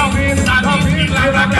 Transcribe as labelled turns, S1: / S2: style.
S1: David, David, la vaca. O si